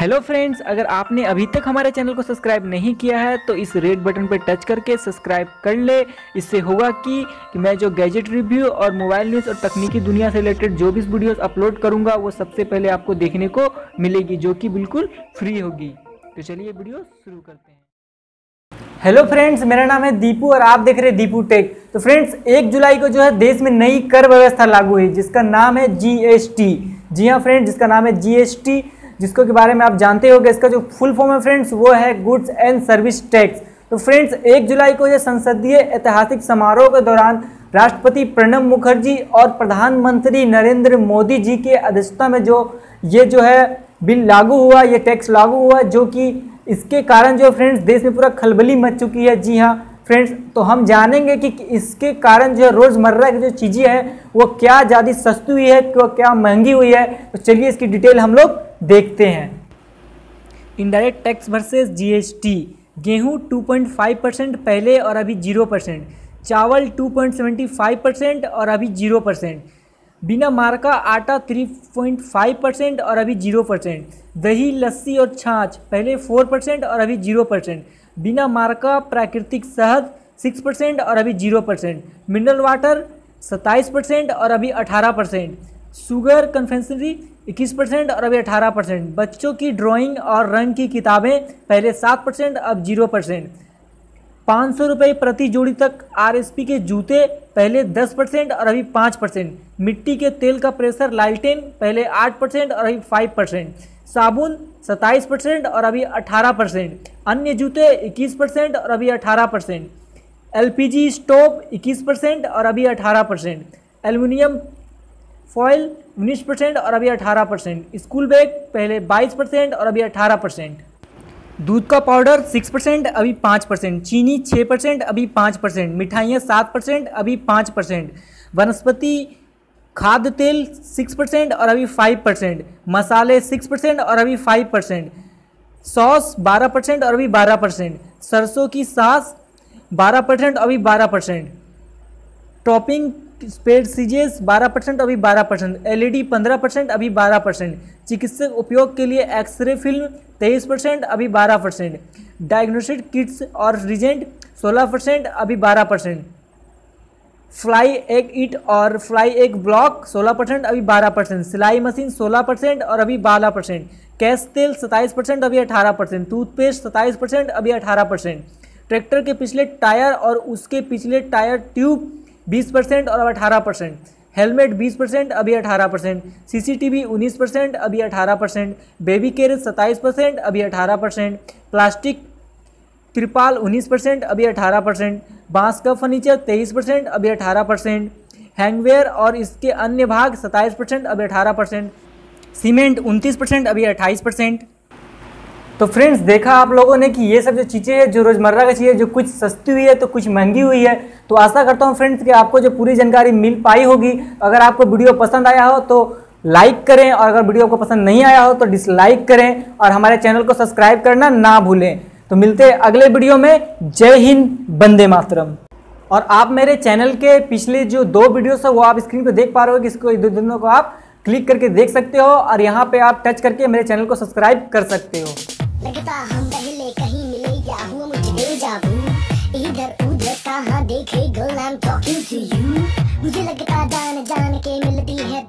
Hello friends अगर आपने अभी तक हमारे चैनल को सब्सक्राइब नहीं किया है तो इस रेड बटन पर टच करके सब्सक्राइब कर ले। इससे होगा कि, कि मैं जो गैजेट रिव्यू और मोबाइल न्यूज़ और तकनीकी दुनिया से रिलेटेड जो भी वीडियोस अपलोड करूँगा वो सबसे पहले आपको देखने को मिलेगी जो कि बिल्कुल फ्री होगी। तो चलिए वीडियो शुरू करते हैं। हेलो फ्रेंड्स मेरा नाम है दीपू और आप देख रहे हैं दीपू टेक तो फ्रेंड्स एक जुलाई को जो है देश में नई कर व्यवस्था लागू हुई जिसका नाम है जीएसटी जी हाँ फ्रेंड्स जिसका नाम है जीएसटी जिसको के बारे में आप जानते हो इसका जो फुल फॉर्म है फ्रेंड्स वो है गुड्स एंड सर्विस टैक्स तो फ्रेंड्स एक जुलाई को ये संसदीय ऐतिहासिक समारोह के दौरान राष्ट्रपति प्रणब मुखर्जी और प्रधानमंत्री नरेंद्र मोदी जी के अध्यक्षता में जो ये जो है बिल लागू हुआ, ये टैक्स लागू हुआ, जो कि इसके कारण जो फ्रेंड्स देश में पूरा खलबली मच चुकी है। जी हाँ फ्रेंड्स तो हम जानेंगे कि इसके कारण जो है रोज़मर्रा की जो चीज़ें हैं, वो क्या ज़्यादा सस्ती हुई है क्या महँगी हुई है। तो चलिए इसकी डिटेल हम लोग देखते हैं। इनडायरेक्ट टैक्स वर्सेस जीएसटी गेहूँ 2.5 परसेंट पहले और अभी ज़ीरो परसेंट चावल 2.75 परसेंट और अभी ज़ीरो परसेंट बिना मार्का आटा 3.5 परसेंट और अभी ज़ीरो परसेंट दही, लस्सी और छाछ पहले 4 परसेंट और अभी ज़ीरो परसेंट बिना मार्का प्राकृतिक शहद 6 परसेंट और अभी zero percent mineral water 27 percent और अभी 18 परसेंट शुगर कन्फेंसरी 21 परसेंट और अभी 18 परसेंट। बच्चों की ड्राइंग और रंग की किताबें पहले 7 परसेंट, अब ज़ीरो परसेंट। पाँच सौ रुपये प्रति जोड़ी तक आरएसपी के जूते पहले 10 परसेंट और अभी 5 परसेंट। मिट्टी के तेल का प्रेशर लालटेन पहले 8 परसेंट और अभी 5 परसेंट। साबुन 27 परसेंट और अभी 18 परसेंट। अन्य जूते 21 परसेंट और अभी 18 परसेंट। एल स्टोव 21 परसेंट और अभी 18 परसेंट। एल्यूमिनियम फॉयल 19 परसेंट और अभी 18 परसेंट। स्कूल बैग पहले 22 परसेंट और अभी 18 परसेंट। दूध का पाउडर 6 परसेंट, अभी 5 परसेंट। चीनी 6 परसेंट, अभी 5 परसेंट। मिठाइयाँ 7 परसेंट, अभी 5 परसेंट। वनस्पति खाद्य तेल 6 परसेंट और अभी 5 परसेंट। मसाले 6 परसेंट और अभी 5 परसेंट। सॉस 12 परसेंट और अभी 12 परसेंट। सरसों की सास 12 परसेंट अभी 12 percent. Topping spread sauces 12 percent, अभी 12 परसेंट। एलईडी 15 परसेंट, अभी 12 परसेंट। चिकित्सक उपयोग के लिए एक्सरे फ़िल्म 23 परसेंट, अभी 12 परसेंट। डायग्नोस्टिक किट्स और रिजेंट 16 परसेंट, अभी 12 परसेंट। फ्लाई एक ईट और फ्लाई एक ब्लॉक 16 परसेंट, अभी 12 परसेंट। सिलाई मशीन 16 परसेंट और अभी 12 परसेंट। कैश तेल 27 परसेंट, अभी 18 परसेंट। टूथपेस्ट 27 परसेंट, अभी 18 परसेंट। ट्रैक्टर के पिछले टायर और उसके पिछले टायर ट्यूब बीस परसेंट और अब अठारह परसेंट। हेलमेट बीस परसेंट, अभी अठारह percent. C C T V उन्नीस परसेंट, अभी अठारह परसेंट। बेबी केयर सत्ताईस परसेंट, अभी अठारह परसेंट। प्लास्टिक त्रिपाल उन्नीस परसेंट, अभी अठारह परसेंट। बाँस का फर्नीचर तेईस परसेंट, अभी अठारह परसेंट। हैंगवेयर और इसके अन्य भाग सत्ताईस परसेंट, अभी अठारह परसेंट। सीमेंट उनतीस परसेंट, अभी अट्ठाईस परसेंट। तो फ्रेंड्स देखा आप लोगों ने कि ये सब जो चीज़ें हैं, जो रोज़मर्रा की चीज़ें जो कुछ सस्ती हुई है तो कुछ महँगी हुई है। तो आशा करता हूँ फ्रेंड्स कि आपको जो पूरी जानकारी मिल पाई होगी। अगर आपको वीडियो पसंद आया हो तो लाइक करें और अगर वीडियो आपको पसंद नहीं आया हो तो डिसलाइक करें और हमारे चैनल को सब्सक्राइब करना ना भूलें। तो मिलते हैं अगले वीडियो में। जय हिंद बंदे मातरम। और आप मेरे चैनल के पिछले जो दो वीडियोस है, वो आप स्क्रीन पर देख पा रहे हो कि इसको दो दिनों को आप क्लिक करके देख सकते हो और यहाँ पे आप टच करके मेरे चैनल को सब्सक्राइब कर सकते हो। लगता हम पहले कहीं मिले या हुआ, मुझे जाबू इधर उधर कहाँ देखे girl I am talking to you मुझे लगता जान जान के मिलती है